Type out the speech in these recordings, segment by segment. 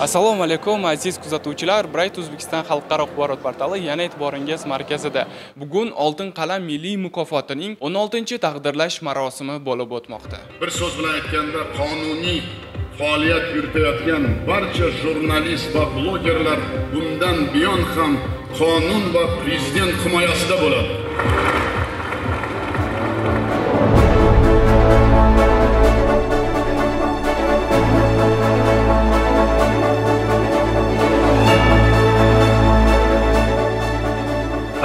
assalomu alaykum aziz kuzatuvchilar. Bright o'zbekiston xalqaro axborot portali yana e'tiboringiz markazida. Bugun oltin qalam milliy mukofotining 16 taqdirlash marosimi bo'lib o'tmoqda. Bir so'z bilan aytganda qonuniy faoliyat yuritayotgan barcha jurnalist va blogerlar bundan buyon ham qonun va prezident himoyasida bo'ladi.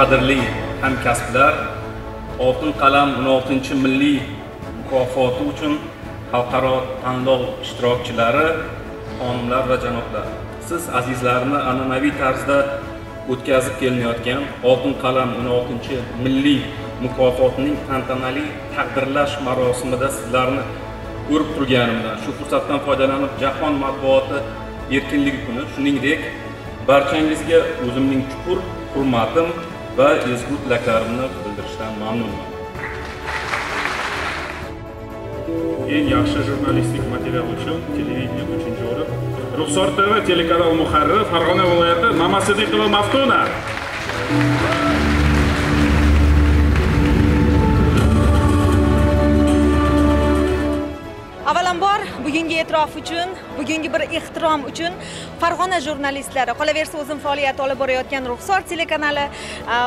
Qadrli hamkasblar oltin qalam 16 milliy mukofoti uchun xalqaro tanlov ishtirokchilari xonimlar va janoblar. Siz azizlarni an'anaviy tarzda o'tkazib kelinayotgan oltin qalam 16 milliy mukofotining tantanali taqdirlash marosimida sizlarni ko'rib turganimdan shu fursatdan foydalanib jahon matbuoti erkinligi kuni shuningdek barchangizga o'zimning chuqur hurmatim va ezgu tilaklarimni bildirishdan mamnunman. Eng yaxshi jurnalistik material uchun televideniye uchinchi o'rin. Ruxsor tv telekanal muharriri farg'ona viloyati mamasidiqova maftuna. Bugungi e'tirof uchun bugungi bir ehtirom uchun farg'ona jurnalistlari qolaversa o'zim faoliyat olib borayotgan ruxsor telekanali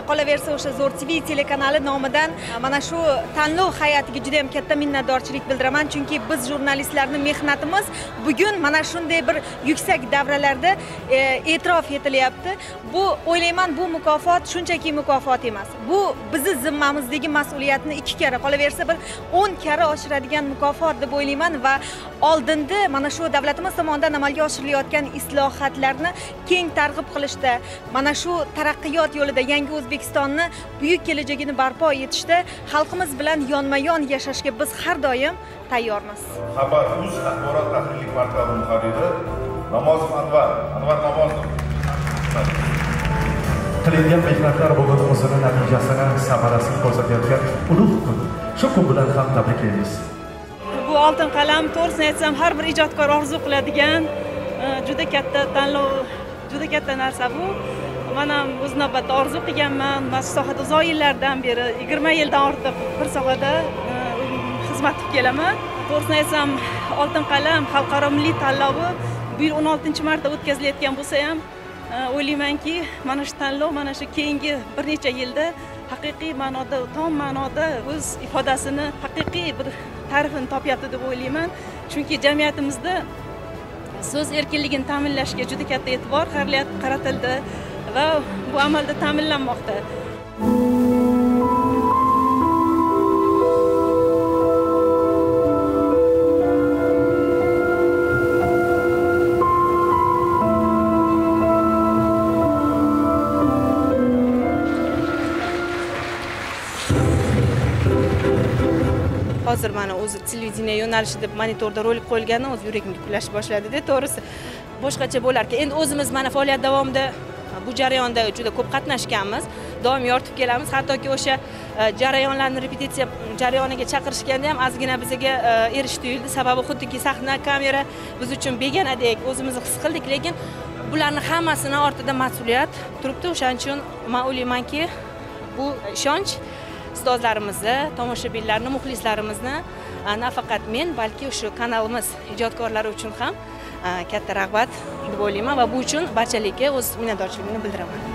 qolaversa o'sha zo'r tv telekanali nomidan mana shu tanlov hay'atiga juda yam katta minnatdorchilik bildiraman. Chunki biz jurnalistlarni mehnatimiz bugun mana shunday bir yuksak davralarda e, e'tirof etilyapti. Bu o'ylayman bu mukofot shunchaki mukofot emas. Bu bizni zimmamizdagi mas'uliyatni ikki karra qolaversa bir o'n karra oshiradigan mukofot deb o'ylayman va oldinda mana shu davlatimiz tomonidan amalga oshirilayotgan islohotlarni keng targ'ib qilishda mana shu taraqqiyot yo'lida yangi o'zbekistonni buyuk kelajagini barpo etishda xalqimiz bilan yonma yon yashashga biz har doim tayyormiz. Xabar uz axborot tahlillik portali muharriri namozov anvar. Anvar namozov qilingan mehnatlar bugun o'zini natijasini samarasini ko'rsatayotgan ulug' kun. Shu kun bilan ham tabriklaymiz bu oltin qalam to'g'risini aytsam har bir ijodkor orzu qiladigan e, juda katta tanlov juda katta narsa bu. Man ham o'z navbatda orzu qilganman. Mana shu sohada uzoq yillardan beri yigirma yildan ortiq bir sohada e, xizmat qilib kelaman. To'g'risini aytsam oltin qalam xalqaro milliy tanlovi bu yil o'n oltinchi marta o'tkazilayotgan bo'lsa ham e, o'ylaymanki mana shu tanlov mana shu keyingi bir necha yilda haqiqiy ma'noda tom ma'noda o'z ifodasini haqiqiy bir ta'rifini topyapti deb o'ylayman. Chunki jamiyatimizda so'z erkinligini ta'minlashga juda katta e'tibor qaratildi va bu amalda ta'minlanmoqda. Hozir mana o'zi televideniya yo'nalishi deb monitorda rolik qo'yilgandan o'zi yuragimga kuylashni boshladi-da to'g'risi. Boshqacha bo'larkan endi o'zimiz mana faoliyat davomida e, bu jarayonda juda ko'p qatnashganmiz. Doim yoritib kelamiz. Hattoki o'sha e, jarayonlarni repetitsiya jarayoniga chaqirishganda ham ozgina bizga e, erish tuyuldi. Sababi xuddiki sahna kamera biz uchun begonadek o'zimizni his qildik. Lekin bularni hammasini ortida mas'uliyat turibdi. O'shaning uchun man o'ylaymanki bu ishonch ustozlarimizni tomoshabinlarni muxlislarimizni nafaqat men balki shu kanalimiz ijodkorlari uchun ham katta rag'bat deb o'ylayman va bu uchun barchalikka o'z minnatdorchiligimni bildiraman.